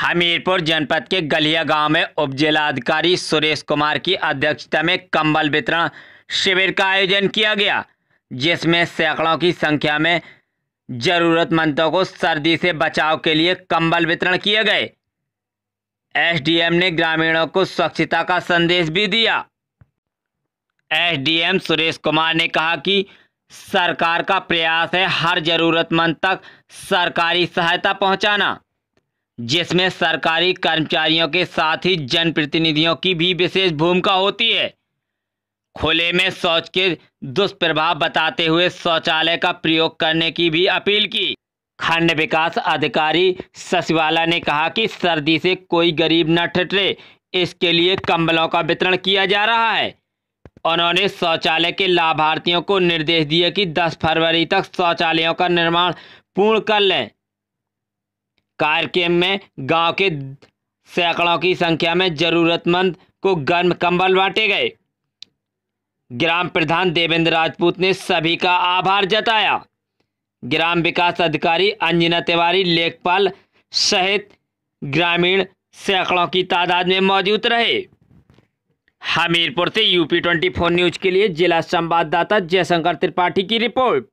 हमीरपुर जनपद के गलिया गाँव में उप जिलाधिकारी सुरेश कुमार की अध्यक्षता में कंबल वितरण शिविर का आयोजन किया गया, जिसमें सैकड़ों की संख्या में जरूरतमंदों को सर्दी से बचाव के लिए कंबल वितरण किए गए। एसडीएम ने ग्रामीणों को स्वच्छता का संदेश भी दिया। एसडीएम सुरेश कुमार ने कहा कि सरकार का प्रयास है हर जरूरतमंद तक सरकारी सहायता पहुंचाना। जिसमें सरकारी कर्मचारियों के साथ ही जनप्रतिनिधियों की भी विशेष भूमिका होती है। खुले में शौच के दुष्प्रभाव बताते हुए शौचालय का प्रयोग करने की भी अपील की। खंड विकास अधिकारी सचिवाला ने कहा कि सर्दी से कोई गरीब न ठटरे इसके लिए कंबलों का वितरण किया जा रहा है। उन्होंने शौचालय के लाभार्थियों को निर्देश दिए कि 10 फरवरी तक शौचालयों का निर्माण पूर्ण कर लें। कार्यक्रम में गाँव के सैकड़ों की संख्या में जरूरतमंद को गर्म कंबल बांटे गए। ग्राम प्रधान देवेंद्र राजपूत ने सभी का आभार जताया। ग्राम विकास अधिकारी अंजना तिवारी लेखपाल सहित ग्रामीण सैकड़ों की तादाद में मौजूद रहे। हमीरपुर से यूपी ट्वेंटी फोर न्यूज़ के लिए जिला संवाददाता जयशंकर त्रिपाठी की रिपोर्ट।